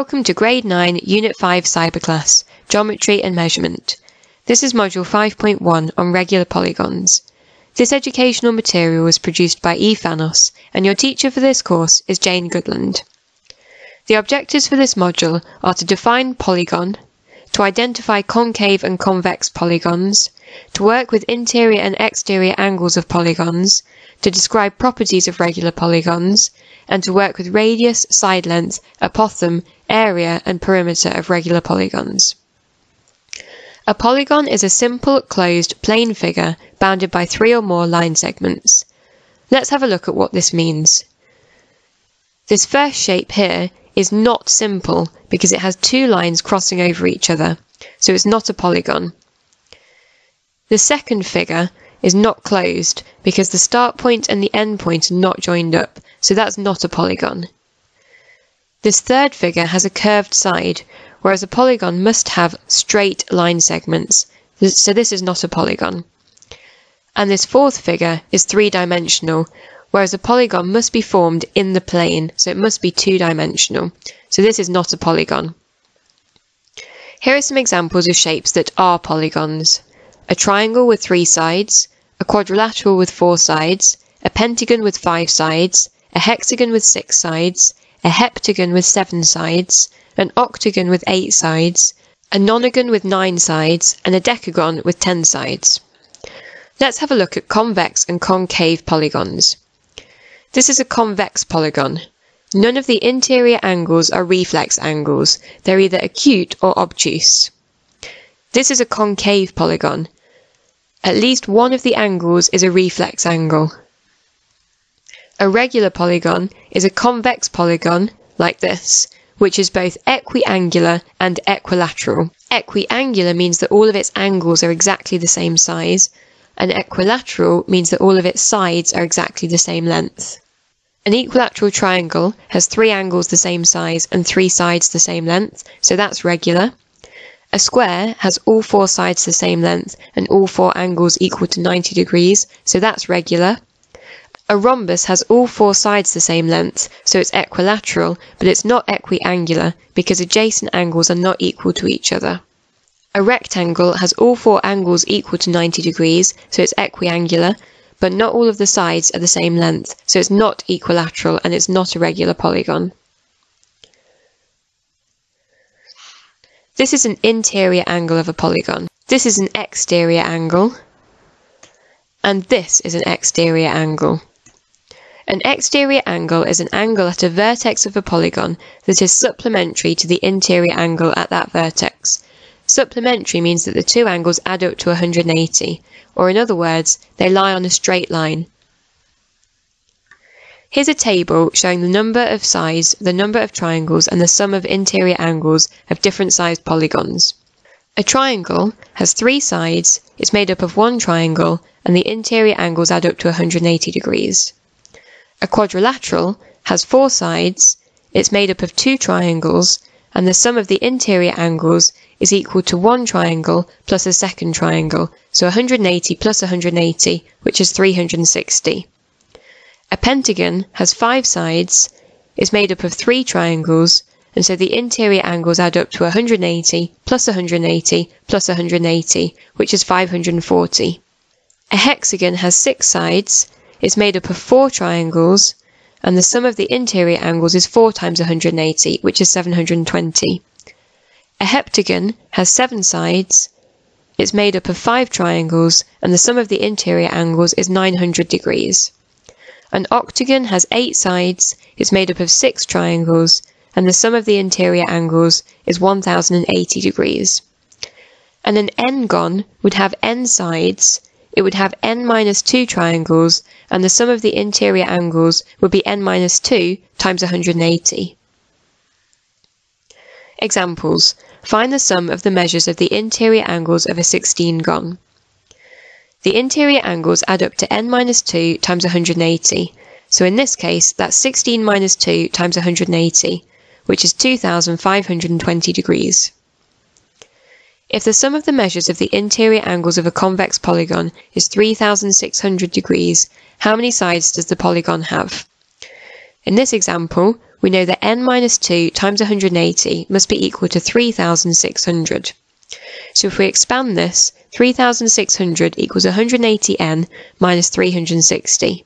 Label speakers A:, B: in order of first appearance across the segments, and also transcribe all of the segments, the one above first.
A: Welcome to Grade 9, Unit 5 Cyberclass, Geometry and Measurement. This is Module 5.1 on regular polygons. This educational material was produced by E. Fanos, and your teacher for this course is Jane Goodland. The objectives for this module are to define polygon, to identify concave and convex polygons, to work with interior and exterior angles of polygons, to describe properties of regular polygons, and to work with radius, side length, apothem, area, and perimeter of regular polygons. A polygon is a simple, closed, plane figure bounded by three or more line segments. Let's have a look at what this means. This first shape here is not simple because it has two lines crossing over each other, so it's not a polygon. The second figure is not closed because the start point and the end point are not joined up, so that's not a polygon. This third figure has a curved side, whereas a polygon must have straight line segments, so this is not a polygon. And this fourth figure is three-dimensional, whereas a polygon must be formed in the plane, so it must be two-dimensional, so this is not a polygon. Here are some examples of shapes that are polygons. A triangle with three sides, a quadrilateral with four sides, a pentagon with five sides, a hexagon with six sides, a heptagon with seven sides, an octagon with eight sides, a nonagon with nine sides, and a decagon with ten sides. Let's have a look at convex and concave polygons. This is a convex polygon. None of the interior angles are reflex angles. They're either acute or obtuse. This is a concave polygon. At least one of the angles is a reflex angle. A regular polygon is a convex polygon, like this, which is both equiangular and equilateral. Equiangular means that all of its angles are exactly the same size, and equilateral means that all of its sides are exactly the same length. An equilateral triangle has three angles the same size and three sides the same length, so that's regular. A square has all four sides the same length and all four angles equal to 90 degrees, so that's regular. A rhombus has all four sides the same length, so it's equilateral, but it's not equiangular because adjacent angles are not equal to each other. A rectangle has all four angles equal to 90 degrees, so it's equiangular, but not all of the sides are the same length, so it's not equilateral and it's not a regular polygon. This is an interior angle of a polygon. This is an exterior angle. And this is an exterior angle. An exterior angle is an angle at a vertex of a polygon that is supplementary to the interior angle at that vertex. Supplementary means that the two angles add up to 180, or in other words, they lie on a straight line. Here's a table showing the number of sides, the number of triangles, and the sum of interior angles of different sized polygons. A triangle has three sides, it's made up of one triangle, and the interior angles add up to 180 degrees. A quadrilateral has four sides, it's made up of two triangles, and the sum of the interior angles is equal to one triangle plus a second triangle, so 180 plus 180, which is 360. A pentagon has five sides, is made up of three triangles, and so the interior angles add up to 180 plus 180 plus 180, which is 540. A hexagon has six sides, is made up of four triangles, and the sum of the interior angles is 4 times 180, which is 720. A heptagon has seven sides, it's made up of five triangles, and the sum of the interior angles is 900 degrees. An octagon has eight sides, is made up of six triangles, and the sum of the interior angles is 1080 degrees. And an n-gon would have n sides, it would have n minus 2 triangles, and the sum of the interior angles would be n minus 2 times 180. Examples. Find the sum of the measures of the interior angles of a 16 gon. The interior angles add up to n minus 2 times 180, so in this case that's 16 minus 2 times 180, which is 2520 degrees. If the sum of the measures of the interior angles of a convex polygon is 3600 degrees, how many sides does the polygon have? In this example, we know that n minus 2 times 180 must be equal to 3600. So if we expand this, 3600 equals 180n minus 360.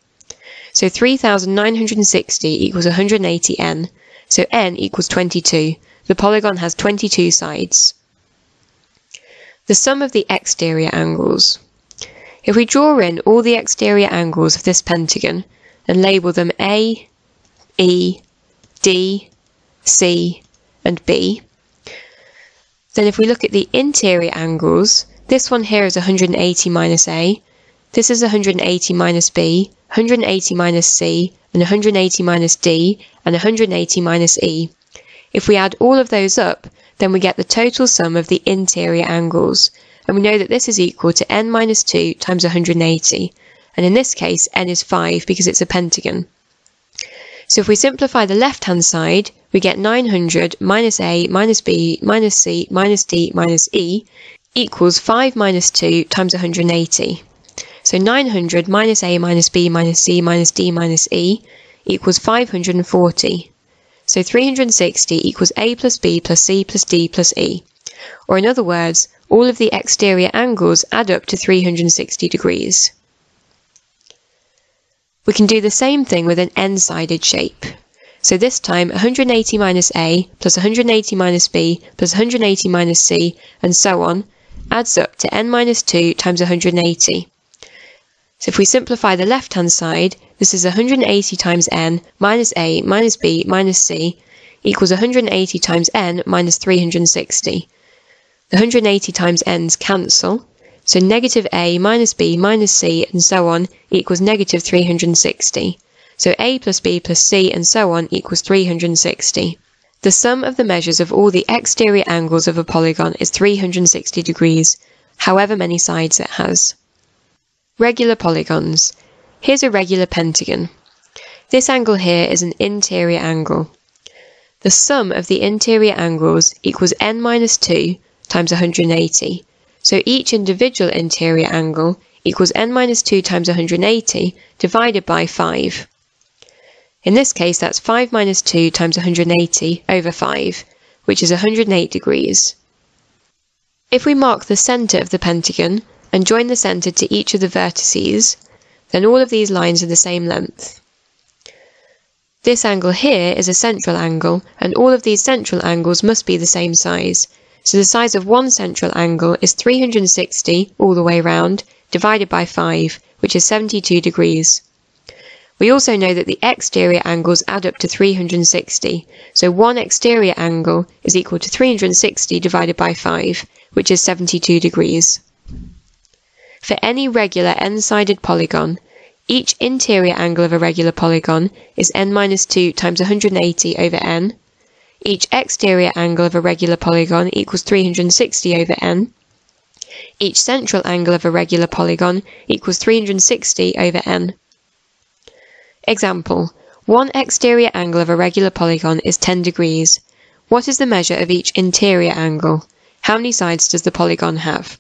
A: So 3960 equals 180n, so n equals 22. The polygon has 22 sides. The sum of the exterior angles. If we draw in all the exterior angles of this pentagon and label them A, E, D, C, and B, then if we look at the interior angles, this one here is 180 minus A, this is 180 minus B, 180 minus C, and 180 minus D, and 180 minus E. If we add all of those up, then we get the total sum of the interior angles, and we know that this is equal to n minus 2 times 180, and in this case n is 5 because it's a pentagon. So if we simplify the left-hand side, we get 900 minus a minus b minus c minus d minus e equals 5 minus 2 times 180. So 900 minus a minus b minus c minus d minus e equals 540. So 360 equals a plus b plus c plus d plus e. Or in other words, all of the exterior angles add up to 360 degrees. We can do the same thing with an n-sided shape. So this time 180 minus a plus 180 minus b plus 180 minus c and so on adds up to n minus 2 times 180. So if we simplify the left-hand side, this is 180 times n minus a minus b minus c equals 180 times n minus 360. The 180 times n's cancel, so negative a minus b minus c and so on equals negative 360. So a plus b plus c and so on equals 360. The sum of the measures of all the exterior angles of a polygon is 360 degrees, however many sides it has. Regular polygons. Here's a regular pentagon. This angle here is an interior angle. The sum of the interior angles equals n minus 2 times 180, so each individual interior angle equals n minus 2 times 180 divided by 5. In this case, that's 5 minus 2 times 180 over 5, which is 108 degrees. If we mark the centre of the pentagon and join the centre to each of the vertices, then all of these lines are the same length. This angle here is a central angle, and all of these central angles must be the same size, so the size of one central angle is 360 all the way round, divided by 5, which is 72 degrees. We also know that the exterior angles add up to 360, so one exterior angle is equal to 360 divided by 5, which is 72 degrees. For any regular n-sided polygon, each interior angle of a regular polygon is n minus 2 times 180 over n, each exterior angle of a regular polygon equals 360 over n. Each central angle of a regular polygon equals 360 over n. Example. One exterior angle of a regular polygon is 10 degrees. What is the measure of each interior angle? How many sides does the polygon have?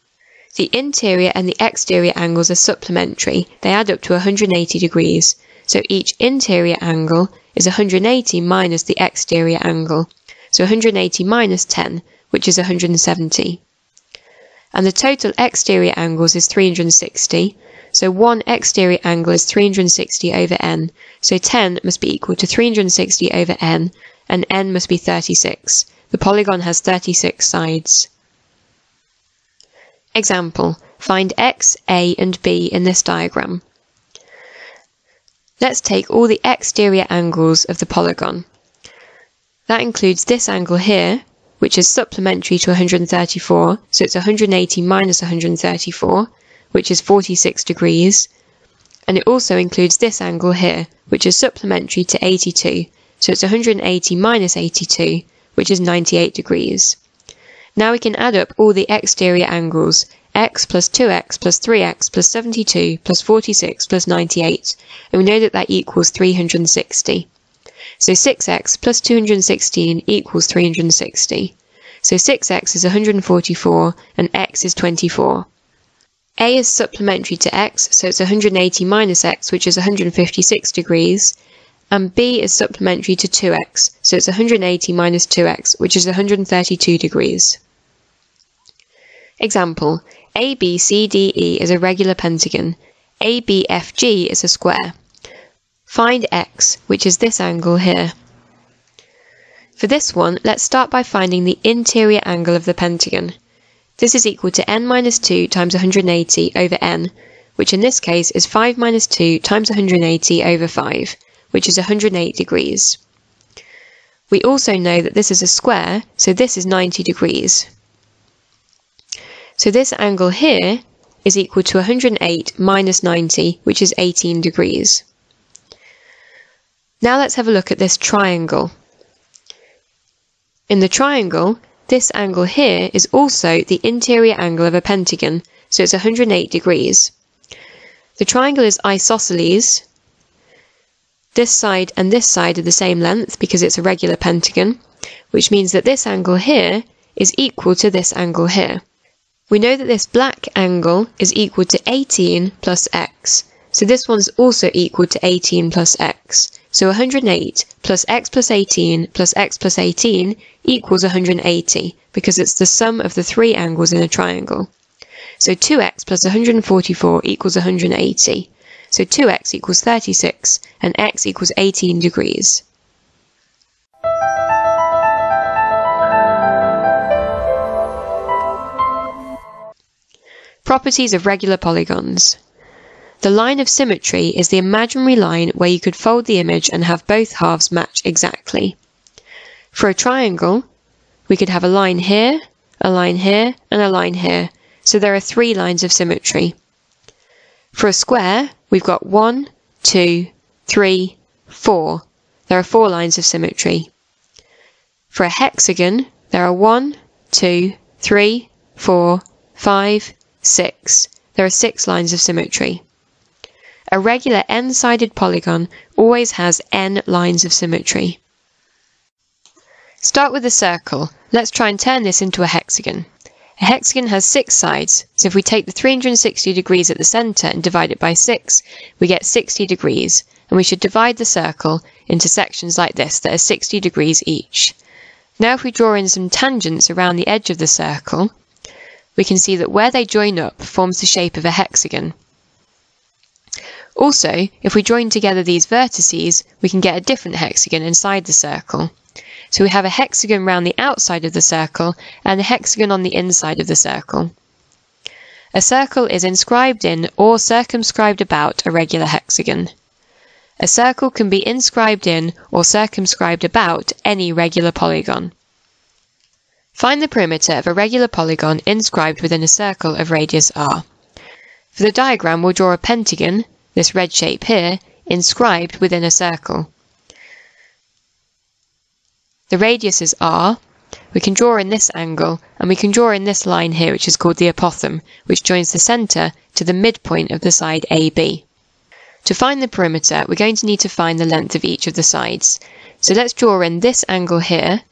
A: The interior and the exterior angles are supplementary. They add up to 180 degrees. So each interior angle is 180 minus the exterior angle. So 180 minus 10, which is 170. And the total exterior angles is 360. So one exterior angle is 360 over n. So 10 must be equal to 360 over n, and n must be 36. The polygon has 36 sides. Example. Find x, a, and b in this diagram. Let's take all the exterior angles of the polygon. That includes this angle here, which is supplementary to 134, so it's 180 minus 134, which is 46 degrees. And it also includes this angle here, which is supplementary to 82, so it's 180 minus 82, which is 98 degrees. Now we can add up all the exterior angles, x plus 2x plus 3x plus 72 plus 46 plus 98, and we know that that equals 360. So 6x plus 216 equals 360. So 6x is 144 and x is 24. A is supplementary to x, so it's 180 minus x, which is 156 degrees, and b is supplementary to 2x, so it's 180 minus 2x, which is 132 degrees. Example, ABCDE is a regular pentagon, ABFG is a square. Find x, which is this angle here. For this one, let's start by finding the interior angle of the pentagon. This is equal to n minus 2 times 180 over n, which in this case is 5 minus 2 times 180 over 5, which is 108 degrees. We also know that this is a square, so this is 90 degrees. So this angle here is equal to 108 minus 90, which is 18 degrees. Now let's have a look at this triangle. In the triangle, this angle here is also the interior angle of a pentagon, so it's 108 degrees. The triangle is isosceles. This side and this side are the same length because it's a regular pentagon, which means that this angle here is equal to this angle here. We know that this black angle is equal to 18 plus x, so this one's also equal to 18 plus x. So 108 plus x plus 18 plus x plus 18 equals 180 because it's the sum of the three angles in a triangle. So 2x plus 144 equals 180. So 2x equals 36 and x equals 18 degrees. Properties of regular polygons. The line of symmetry is the imaginary line where you could fold the image and have both halves match exactly. For a triangle, we could have a line here, a line here, and a line here, so there are three lines of symmetry. For a square, we've got one, two, three, four. There are four lines of symmetry. For a hexagon, there are one, two, three, four, five, six. There are six lines of symmetry. A regular n-sided polygon always has n lines of symmetry. Start with a circle. Let's try and turn this into a hexagon. A hexagon has six sides, so if we take the 360 degrees at the centre and divide it by 6, we get 60 degrees, and we should divide the circle into sections like this that are 60 degrees each. Now if we draw in some tangents around the edge of the circle, we can see that where they join up forms the shape of a hexagon. Also, if we join together these vertices, we can get a different hexagon inside the circle. So we have a hexagon round the outside of the circle and a hexagon on the inside of the circle. A circle is inscribed in or circumscribed about a regular hexagon. A circle can be inscribed in or circumscribed about any regular polygon. Find the perimeter of a regular polygon inscribed within a circle of radius r. For the diagram, we'll draw a pentagon this red shape here, inscribed within a circle. The radius is r. We can draw in this angle, and we can draw in this line here, which is called the apothem, which joins the centre to the midpoint of the side AB. To find the perimeter, we're going to need to find the length of each of the sides. So let's draw in this angle here,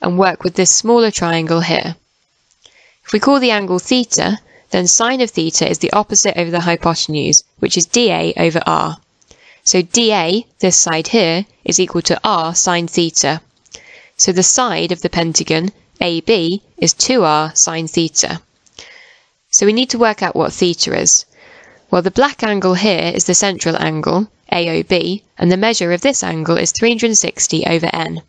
A: and work with this smaller triangle here. If we call the angle theta, then sine of theta is the opposite over the hypotenuse, which is dA over r. So dA, this side here, is equal to r sine theta. So the side of the pentagon, AB, is 2r sine theta. So we need to work out what theta is. Well, the black angle here is the central angle, AOB, and the measure of this angle is 360 over n.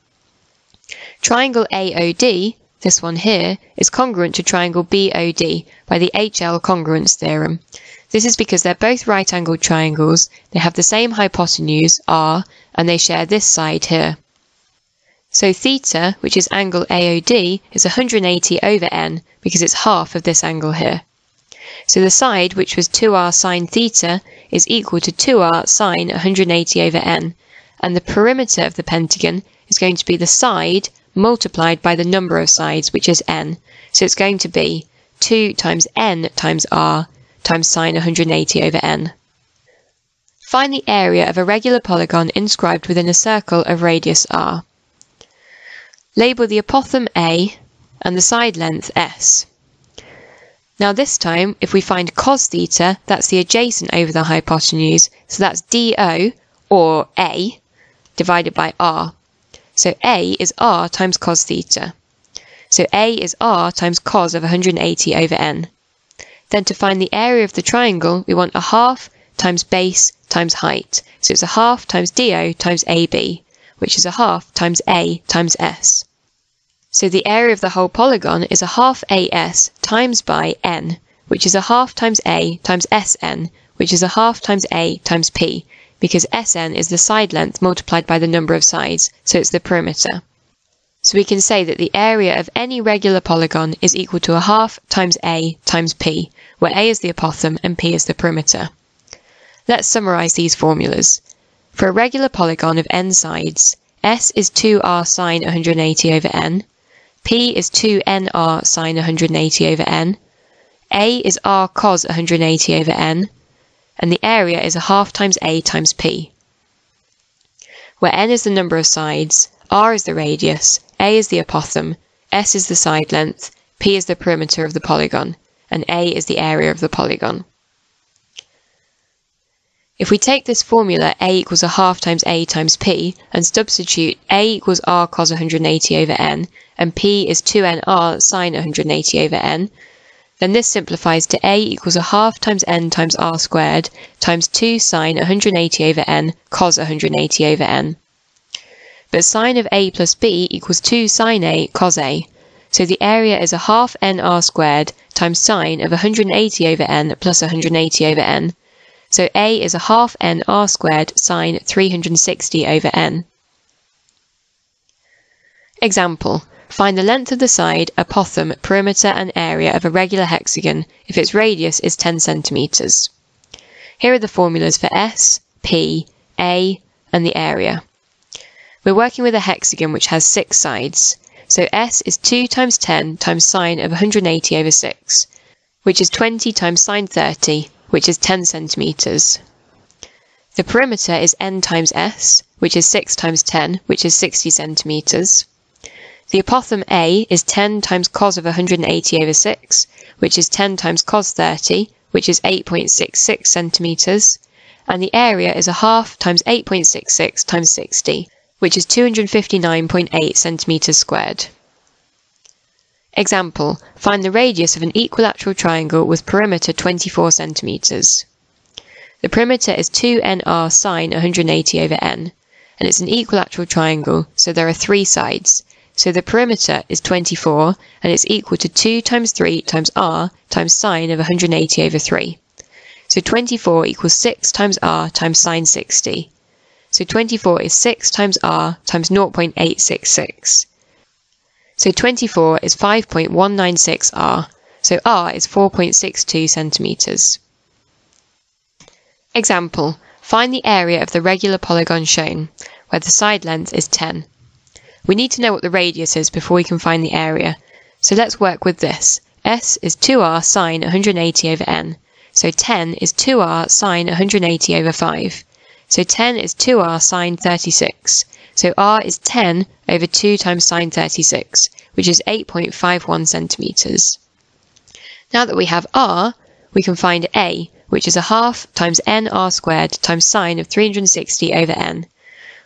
A: Triangle AOD this one here, is congruent to triangle BOD by the HL congruence theorem. This is because they're both right-angled triangles, they have the same hypotenuse, r, and they share this side here. So theta, which is angle AOD, is 180 over n because it's half of this angle here. So the side, which was 2r sine theta, is equal to 2r sine 180 over n, and the perimeter of the pentagon is going to be the side multiplied by the number of sides, which is n. So it's going to be 2 times n times r times sine 180 over n. Find the area of a regular polygon inscribed within a circle of radius r. Label the apothem A and the side length S. Now this time, if we find cos theta, that's the adjacent over the hypotenuse, so that's DO, or A, divided by r. So A is r times cos theta. So A is r times cos of 180 over n. Then to find the area of the triangle, we want a half times base times height. So it's a half times DO times AB, which is a half times A times S. So the area of the whole polygon is a half AS times by n, which is a half times A times Sn, which is a half times A times P, because Sn is the side length multiplied by the number of sides, so it's the perimeter. So we can say that the area of any regular polygon is equal to a half times A times P, where A is the apothem and P is the perimeter. Let's summarize these formulas. For a regular polygon of n sides, S is 2r sine 180 over n, P is 2nr sine 180 over n, A is r cos 180 over n, and the area is a half times A times P. Where n is the number of sides, r is the radius, A is the apothem, S is the side length, P is the perimeter of the polygon, and A is the area of the polygon. If we take this formula a equals a half times a times p and substitute a equals r cos 180 over n and p is 2nr sine 180 over n, then this simplifies to a equals a half times n times r squared times 2 sine 180 over n cos 180 over n. But sine of a plus b equals 2 sine a cos a, so the area is a half nr squared times sine of 180 over n plus 180 over n, so A is a half n r squared sine 360 over n. Example. Find the length of the side, apothem, perimeter and area of a regular hexagon if its radius is 10 centimeters. Here are the formulas for S, P, A and the area. We're working with a hexagon which has six sides. So S is 2 times 10 times sine of 180 over 6, which is 20 times sine 30, which is 10 centimeters. The perimeter is n times s, which is 6 times 10, which is 60 centimeters. The apothem A is 10 times cos of 180 over 6, which is 10 times cos 30, which is 8.66 centimeters. And the area is a half times 8.66 times 60, which is 259.8 centimeters squared. Example, find the radius of an equilateral triangle with perimeter 24 centimeters. The perimeter is 2nr sine 180 over n, and it's an equilateral triangle, so there are three sides. So the perimeter is 24, and it's equal to 2 times 3 times r times sine of 180 over 3. So 24 equals 6 times r times sine 60. So 24 is 6 times r times 0.866. So 24 is 5.196 r, so r is 4.62 centimeters. Example, find the area of the regular polygon shown, where the side length is 10. We need to know what the radius is before we can find the area, so let's work with this. S is 2r sine 180 over n, so 10 is 2r sine 180 over 5. So 10 is 2r sine 36. So r is 10 over 2 times sine 36, which is 8.51 centimeters. Now that we have r, we can find a, which is a half times nr squared times sine of 360 over n,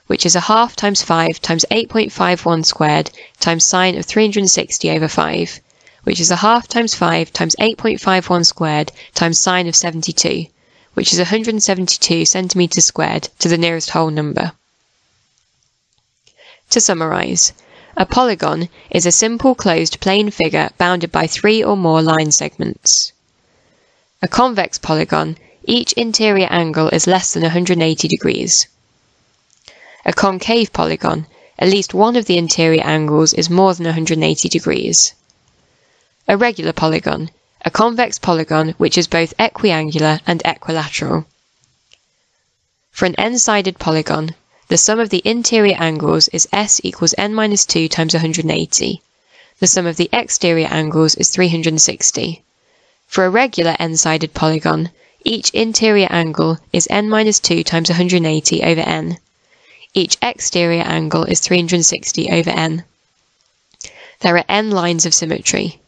A: which is a half times 5 times 8.51 squared times sine of 360 over 5, which is a half times 5 times 8.51 squared times sine of 72, which is 172 centimeters squared to the nearest whole number. To summarize, a polygon is a simple closed plane figure bounded by three or more line segments. A convex polygon, each interior angle is less than 180 degrees. A concave polygon, at least one of the interior angles is more than 180 degrees. A regular polygon, a convex polygon which is both equiangular and equilateral. For an n-sided polygon, the sum of the interior angles is s equals n minus 2 times 180. The sum of the exterior angles is 360. For a regular n-sided polygon, each interior angle is n minus 2 times 180 over n. Each exterior angle is 360 over n. There are n lines of symmetry.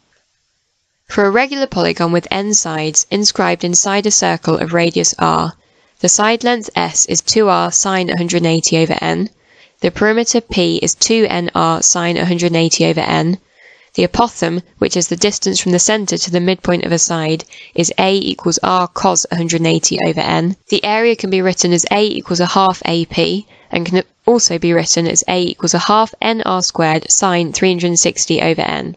A: For a regular polygon with n sides inscribed inside a circle of radius r, the side length s is 2r sine 180 over n, the perimeter P is 2nr sine 180 over n. The apothem, which is the distance from the centre to the midpoint of a side, is a equals r cos 180 over n. The area can be written as a equals a half AP and can also be written as a equals a half nr squared sine 360 over n.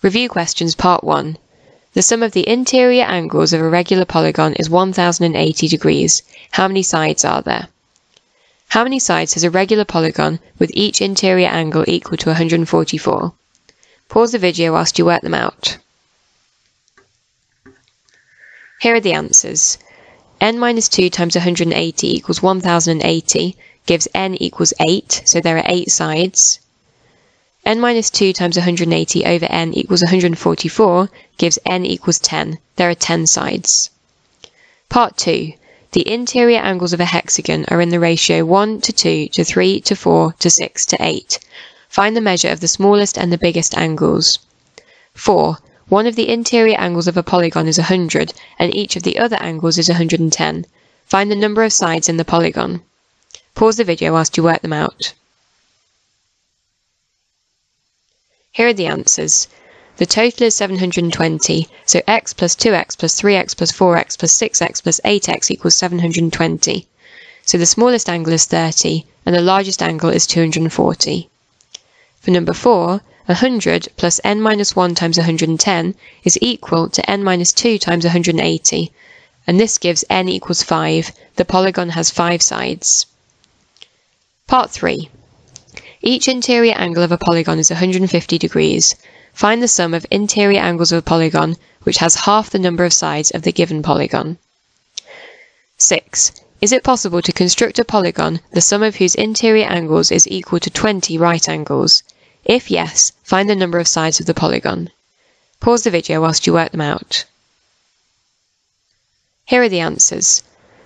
A: Review questions part 1. The sum of the interior angles of a regular polygon is 1080 degrees. How many sides are there? How many sides has a regular polygon with each interior angle equal to 144? Pause the video whilst you work them out. Here are the answers. n minus 2 times 180 equals 1080 gives n equals 8, so there are 8 sides n minus 2 times 180 over n equals 144 gives n equals 10. There are 10 sides. Part 2. The interior angles of a hexagon are in the ratio 1 to 2 to 3 to 4 to 6 to 8. Find the measure of the smallest and the biggest angles. 4. One of the interior angles of a polygon is 100, and each of the other angles is 110. Find the number of sides in the polygon. Pause the video whilst you work them out. Here are the answers. The total is 720, so x plus 2x plus 3x plus 4x plus 6x plus 8x equals 720. So the smallest angle is 30, and the largest angle is 240. For number 4, 100 plus n minus 1 times 110 is equal to n minus 2 times 180, and this gives n equals 5. The polygon has 5 sides. Part 3. Each interior angle of a polygon is 150 degrees. Find the sum of interior angles of a polygon which has half the number of sides of the given polygon. 6. Is it possible to construct a polygon the sum of whose interior angles is equal to 20 right angles? If yes, find the number of sides of the polygon. Pause the video whilst you work them out. Here are the answers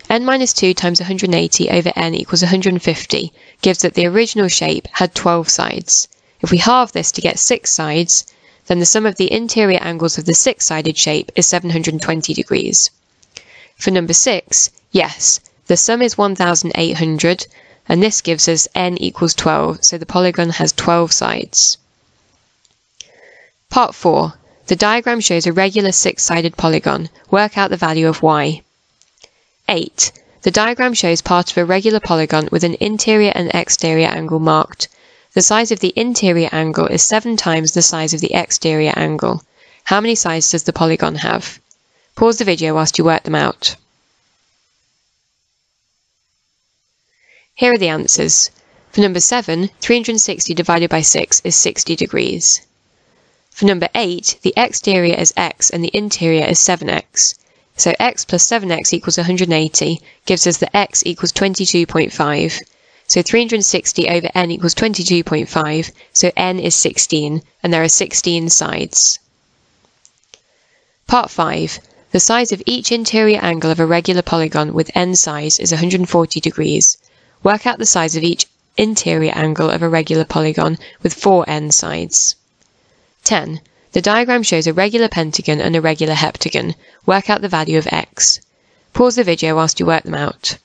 A: n minus 2 times 180 over n equals 150 gives that the original shape had 12 sides. If we halve this to get 6 sides, then the sum of the interior angles of the six-sided shape is 720 degrees. For number 6, yes, the sum is 1800, and this gives us n equals 12, so the polygon has 12 sides. Part 4. The diagram shows a regular six-sided polygon. Work out the value of y. 8. The diagram shows part of a regular polygon with an interior and exterior angle marked. The size of the interior angle is 7 times the size of the exterior angle. How many sides does the polygon have? Pause the video whilst you work them out. Here are the answers. For number 7, 360 divided by 6 is 60 degrees. For number 8, the exterior is x and the interior is 7x. So x plus 7x equals 180 gives us that x equals 22.5. So 360 over n equals 22.5, so n is 16, and there are 16 sides. Part 5. The size of each interior angle of a regular polygon with n sides is 140 degrees. Work out the size of each interior angle of a regular polygon with 4 n sides. 10. The diagram shows a regular pentagon and a regular heptagon. Work out the value of x. Pause the video whilst you work them out.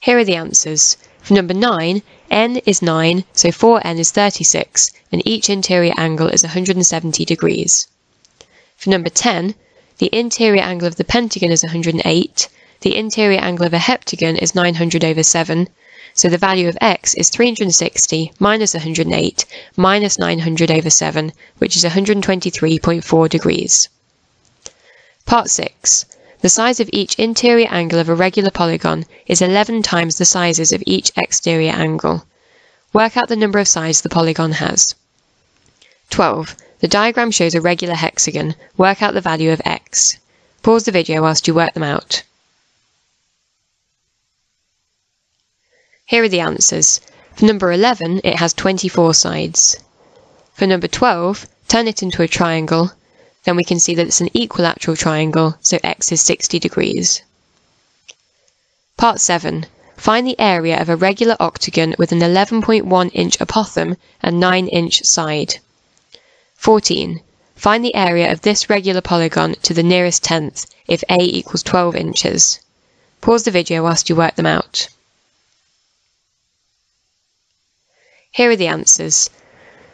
A: Here are the answers. For number 9, n is 9, so 4n is 36, and each interior angle is 170 degrees. For number 10, the interior angle of the pentagon is 108, the interior angle of a heptagon is 900 over 7, so the value of x is 360 minus 108 minus 900 over 7, which is 123.4 degrees. Part 6. The size of each interior angle of a regular polygon is 11 times the sizes of each exterior angle. Work out the number of sides the polygon has. 12. The diagram shows a regular hexagon. Work out the value of x. Pause the video whilst you work them out. Here are the answers. For number 11, it has 24 sides. For number 12, turn it into a triangle. Then we can see that it's an equilateral triangle, so x is 60 degrees. Part 7. Find the area of a regular octagon with an 11.1 inch apothem and 9 inch side. 14. Find the area of this regular polygon to the nearest tenth if a equals 12 inches. Pause the video whilst you work them out. Here are the answers.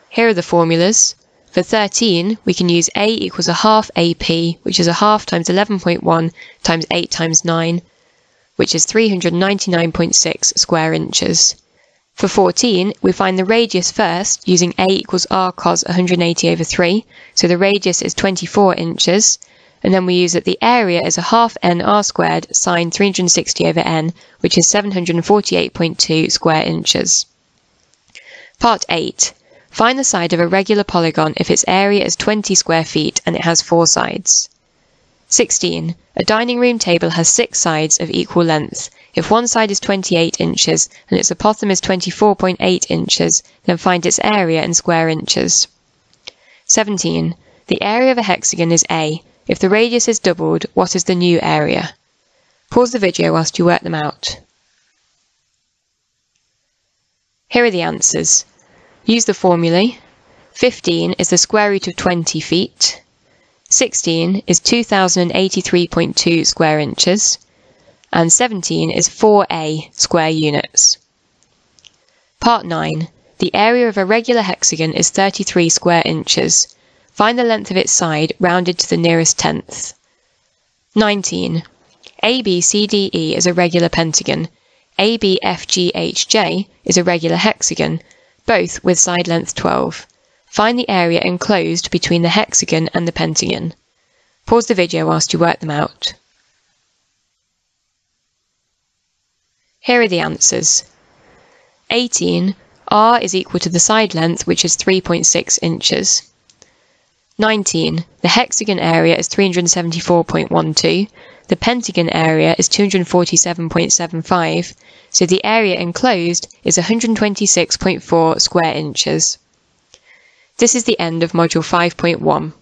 A: Here are the formulas. For 13, we can use A equals a half AP, which is a half times 11.1 times 8 times 9, which is 399.6 square inches. For 14, we find the radius first using A equals R cos 180 over 3, so the radius is 24 inches, and then we use that the area is a half n r squared sine 360 over n, which is 748.2 square inches. Part 8. Find the side of a regular polygon if its area is 20 square feet and it has four sides. 16. A dining room table has six sides of equal length. If one side is 28 inches and its hypotenuse is 24.8 inches, then find its area in square inches. 17. The area of a hexagon is A. If the radius is doubled, what is the new area? Pause the video whilst you work them out. Here are the answers. Use the formulae. 15 is the square root of 20 feet. 16 is 2083.2 square inches, and 17 is 4a square units. Part 9. The area of a regular hexagon is 33 square inches. Find the length of its side rounded to the nearest tenth. 19. ABCDE is a regular pentagon. ABFGHJ is a regular hexagon, both with side length 12. Find the area enclosed between the hexagon and the pentagon. Pause the video whilst you work them out. Here are the answers. 18. R is equal to the side length, which is 3.6 inches. 19. The hexagon area is 374.12. The pentagon area is 247.75, so the area enclosed is 126.4 square inches. This is the end of Module 5.1.